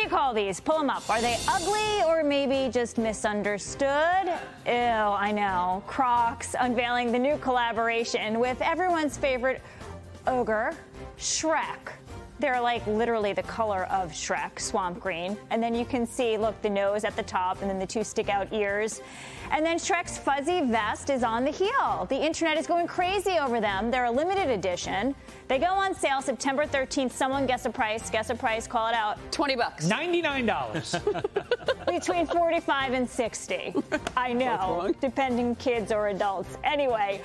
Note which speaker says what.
Speaker 1: do you call these? Pull them up. Are they ugly or maybe just misunderstood? Ew, I know. Crocs unveiling the new collaboration with everyone's favorite ogre, Shrek. They're like literally the color of Shrek, swamp green. And then you can see, look, the nose at the top and then the two stick out ears. And then Shrek's fuzzy vest is on the heel. The internet is going crazy over them. They're a limited edition. They go on sale September 13th. Someone guess a price. Guess a price. Call it out.
Speaker 2: 20 bucks.
Speaker 3: $99.
Speaker 1: Between 45 and 60. I know, depending kids or adults. Anyway.